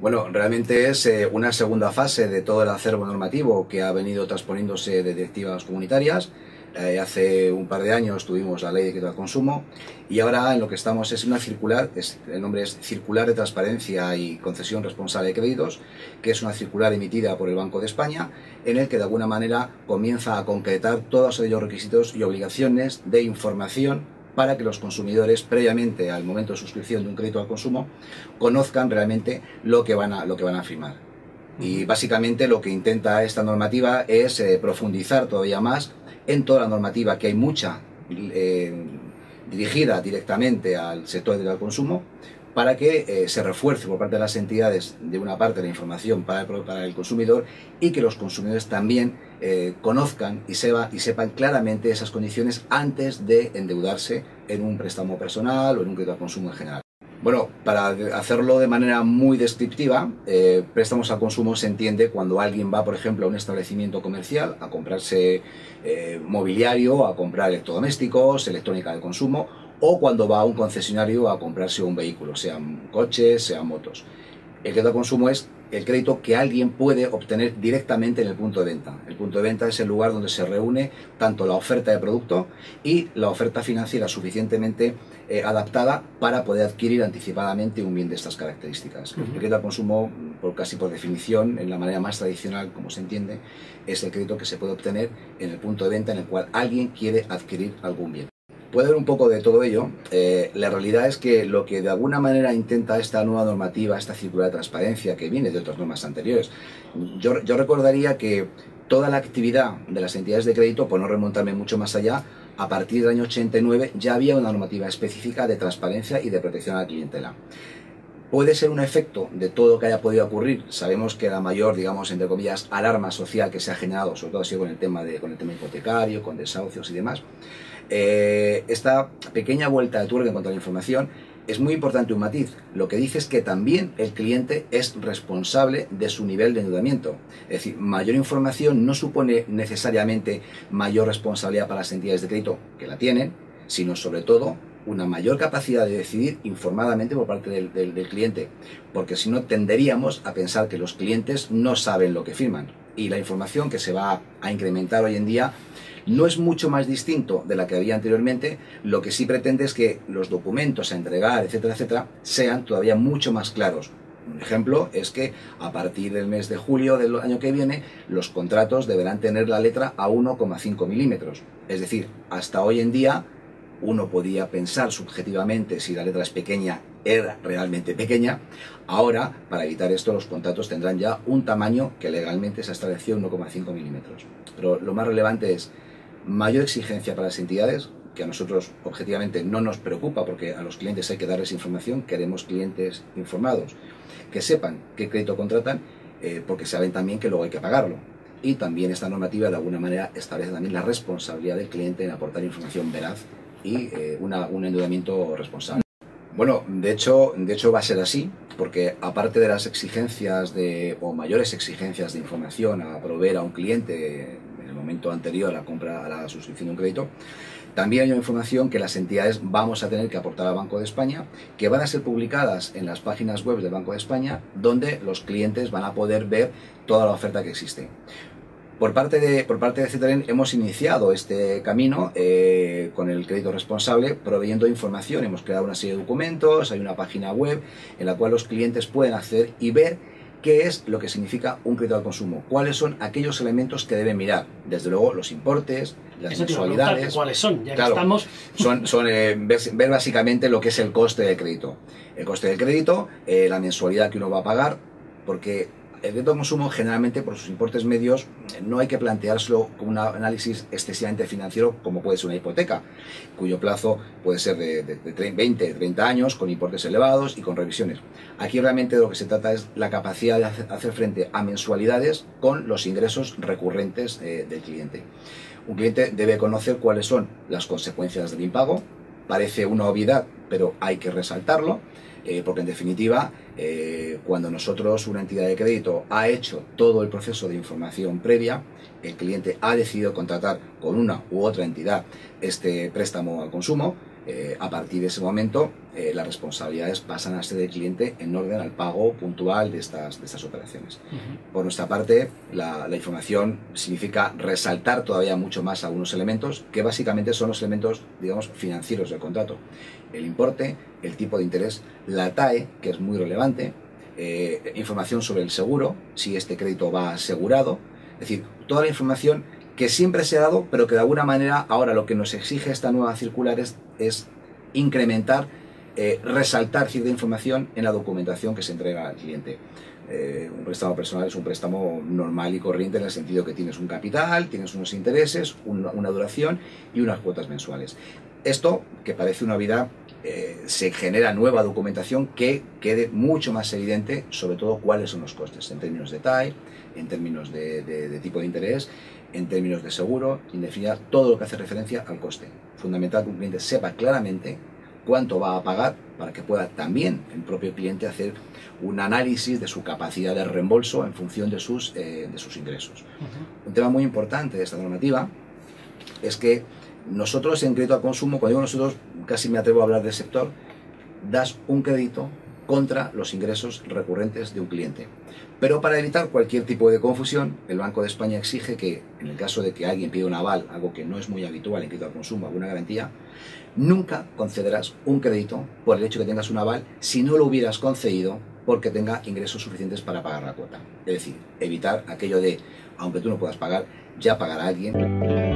Bueno, realmente es eh, una segunda fase de todo el acervo normativo que ha venido transponiéndose de directivas comunitarias. Eh, hace un par de años tuvimos la ley de crédito al consumo y ahora en lo que estamos es una circular, el nombre es Circular de Transparencia y Concesión Responsable de Créditos, que es una circular emitida por el Banco de España, en el que de alguna manera comienza a concretar todos aquellos requisitos y obligaciones de información para que los consumidores, previamente al momento de suscripción de un crédito al consumo, conozcan realmente lo que van a, lo que van a firmar. Y básicamente lo que intenta esta normativa es eh, profundizar todavía más en toda la normativa, que hay mucha eh, dirigida directamente al sector del consumo, para que eh, se refuerce por parte de las entidades, de una parte, la información para el, para el consumidor y que los consumidores también conozcan y, y sepan claramente esas condiciones antes de endeudarse en un préstamo personal o en un crédito al consumo en general. Bueno, para hacerlo de manera muy descriptiva, eh, préstamos al consumo se entiende cuando alguien va, por ejemplo, a un establecimiento comercial a comprarse eh, mobiliario, a comprar electrodomésticos, electrónica de consumo, o cuando va a un concesionario a comprarse un vehículo, sean coches, sean motos. El crédito al consumo es el crédito que alguien puede obtener directamente en el punto de venta. El punto de venta es el lugar donde se reúne tanto la oferta de producto y la oferta financiera suficientemente eh, adaptada para poder adquirir anticipadamente un bien de estas características. El crédito al consumo, por, casi por definición, en la manera más tradicional, como se entiende, es el crédito que se puede obtener en el punto de venta en el cual alguien quiere adquirir algún bien puede haber un poco de todo ello. Eh, la realidad es que lo que de alguna manera intenta esta nueva normativa, esta circular de transparencia que viene de otras normas anteriores, yo, yo recordaría que toda la actividad de las entidades de crédito, por no remontarme mucho más allá, a partir del año 89 ya había una normativa específica de transparencia y de protección a la clientela. Puede ser un efecto de todo lo que haya podido ocurrir. Sabemos que la mayor, digamos, entre comillas, alarma social que se ha generado, sobre todo ha sido con el tema, de, con el tema hipotecario, con desahucios y demás, eh, esta pequeña vuelta de tuerca en cuanto a la información es muy importante un matiz. Lo que dice es que también el cliente es responsable de su nivel de endeudamiento. Es decir, mayor información no supone necesariamente mayor responsabilidad para las entidades de crédito que la tienen, sino sobre todo una mayor capacidad de decidir informadamente por parte del, cliente. Porque si no, tenderíamos a pensar que los clientes no saben lo que firman. Y la información que se va a incrementar hoy en día no es mucho más distinto de la que había anteriormente, lo que sí pretende es que los documentos a entregar, etcétera, etcétera, sean todavía mucho más claros. Un ejemplo es que a partir del mes de julio del año que viene los contratos deberán tener la letra a 1,5 milímetros. Es decir, hasta hoy en día uno podía pensar subjetivamente si la letra es pequeña, era realmente pequeña. Ahora, para evitar esto, los contratos tendrán ya un tamaño que legalmente se ha establecido 1,5 milímetros. Pero lo más relevante es mayor exigencia para las entidades, que a nosotros objetivamente no nos preocupa porque a los clientes hay que darles información, queremos clientes informados, que sepan qué crédito contratan, eh, porque saben también que luego hay que pagarlo. Y también esta normativa de alguna manera establece también la responsabilidad del cliente en aportar información veraz y eh, un endeudamiento responsable. Bueno, de hecho, de hecho va a ser así, porque aparte de las exigencias de, o mayores exigencias de información a proveer a un cliente momento anterior a la compra, a la suscripción de un crédito, también hay una información que las entidades vamos a tener que aportar al Banco de España, que van a ser publicadas en las páginas web del Banco de España, donde los clientes van a poder ver toda la oferta que existe. Por parte de, por parte de Citroën hemos iniciado este camino eh, con el crédito responsable proveyendo información. Hemos creado una serie de documentos, hay una página web en la cual los clientes pueden acceder y ver qué es lo que significa un crédito al consumo, cuáles son aquellos elementos que deben mirar. Desde luego, los importes, las mensualidades. ¿Cuáles son? Ya estamos. Son, son eh, ver, básicamente lo que es el coste del crédito. El coste del crédito, eh, la mensualidad que uno va a pagar, porque el crédito de consumo generalmente por sus importes medios no hay que planteárselo con un análisis excesivamente financiero como puede ser una hipoteca, cuyo plazo puede ser de, 20, 30 años, con importes elevados y con revisiones. Aquí realmente lo que se trata es la capacidad de hacer frente a mensualidades con los ingresos recurrentes eh, del cliente. Un cliente debe conocer cuáles son las consecuencias del impago, parece una obviedad, pero hay que resaltarlo eh, porque en definitiva, eh, cuando nosotros, una entidad de crédito, ha hecho todo el proceso de información previa, el cliente ha decidido contratar con una u otra entidad este préstamo al consumo, Eh, a partir de ese momento, eh, las responsabilidades pasan a ser del cliente en orden al pago puntual de estas, de estas operaciones. Por nuestra parte, la, la, información significa resaltar todavía mucho más algunos elementos que básicamente son los elementos, digamos, financieros del contrato. El importe, el tipo de interés, la TAE, que es muy relevante, eh, información sobre el seguro, si este crédito va asegurado, es decir, toda la información que siempre se ha dado, pero que de alguna manera ahora lo que nos exige esta nueva circular es, incrementar, eh, resaltar cierta información en la documentación que se entrega al cliente. Eh, un préstamo personal es un préstamo normal y corriente en el sentido que tienes un capital, tienes unos intereses, una, duración y unas cuotas mensuales. Esto, que parece una vida, eh, se genera nueva documentación que quede mucho más evidente, sobre todo cuáles son los costes, en términos de TAE, en términos de, tipo de interés, en términos de seguro, en definitiva, todo lo que hace referencia al coste. Fundamental que un cliente sepa claramente cuánto va a pagar para que pueda también el propio cliente hacer un análisis de su capacidad de reembolso en función de sus, eh, de sus ingresos. Un tema muy importante de esta normativa es que nosotros en crédito al consumo, cuando digo nosotros, casi me atrevo a hablar del sector, das un crédito contra los ingresos recurrentes de un cliente. Pero para evitar cualquier tipo de confusión, el Banco de España exige que, en el caso de que alguien pida un aval, algo que no es muy habitual en crédito al consumo, alguna garantía, nunca concederás un crédito por el hecho que tengas un aval si no lo hubieras concedido porque tenga ingresos suficientes para pagar la cuota. Es decir, evitar aquello de, aunque tú no puedas pagar, ya pagará alguien.